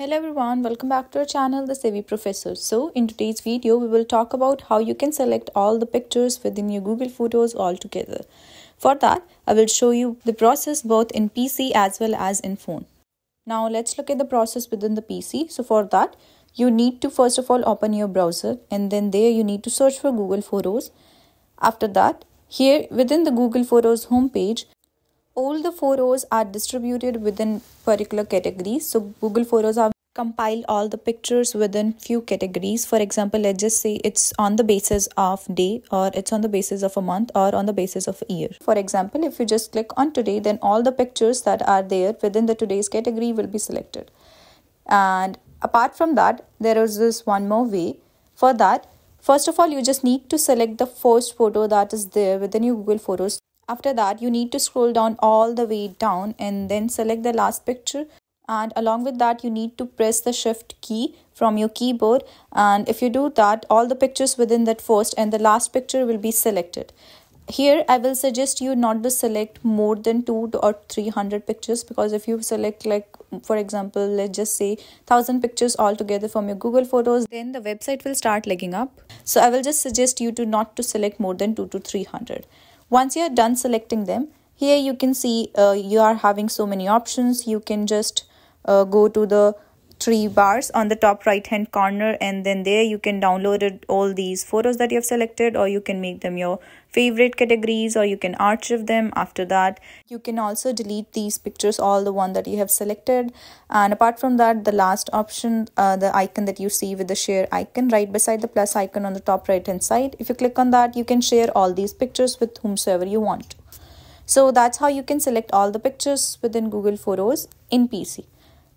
Hello everyone, welcome back to our channel The Savvy Professor. So in today's video we will talk about how you can select all the pictures within your Google Photos all together. For that I will show you the process both in PC as well as in phone. Now let's look at the process within the PC. So for that you need to first of all open your browser and then there you need to search for Google Photos. After that here within the Google Photos homepage all the photos are distributed within particular categories. So google photos have compiled all the pictures within few categories. For example let's just say it's on the basis of day or it's on the basis of a month or on the basis of a year. For example if you just click on today then all the pictures that are there within the today's category will be selected. And apart from that there is this one more way. For that first of all you just need to select the first photo that is there within your google photos after that, you need to scroll down all the way down and then select the last picture. And along with that, you need to press the shift key from your keyboard. And if you do that, all the pictures within that first and the last picture will be selected. Here, I will suggest you not to select more than two or 300 pictures because if you select like for example let's just say 1000 pictures altogether from your google photos then the website will start lagging up so i will just suggest you to not to select more than 2 to 300 once you're done selecting them here you can see uh, you are having so many options. You can just uh, go to the three bars on the top right hand corner and then there you can download it, all these photos that you have selected or you can make them your favorite categories or you can archive them. After that you can also delete these pictures all the one that you have selected. And apart from that the last option uh, the icon that you see with the share icon right beside the plus icon on the top right hand side if you click on that you can share all these pictures with whomsoever you want. So that's how you can select all the pictures within google photos in pc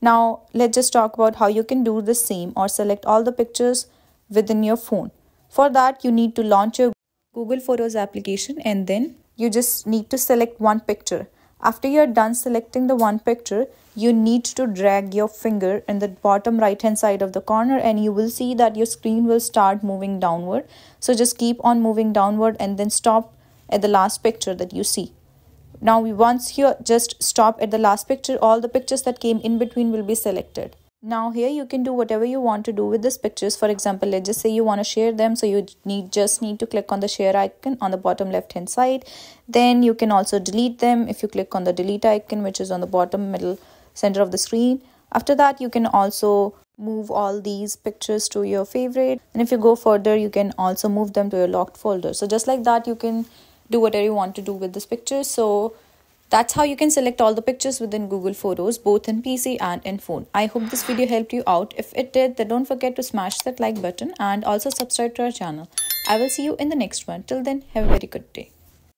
now let's just talk about how you can do the same or select all the pictures within your phone. For that you need to launch your Google Photos application and then you just need to select one picture. After you're done selecting the one picture, you need to drag your finger in the bottom right hand side of the corner and you will see that your screen will start moving downward. So just keep on moving downward and then stop at the last picture that you see. Now we once here just stop at the last picture, all the pictures that came in between will be selected. Now here you can do whatever you want to do with these pictures. For example, let's just say you want to share them. So you need just need to click on the share icon on the bottom left hand side. Then you can also delete them if you click on the delete icon which is on the bottom middle center of the screen. After that you can also move all these pictures to your favorite and if you go further you can also move them to your locked folder. So just like that you can do whatever you want to do with this picture so that's how you can select all the pictures within Google Photos, both in PC and in phone. I hope this video helped you out. If it did, then don't forget to smash that like button and also subscribe to our channel. I will see you in the next one. Till then, have a very good day.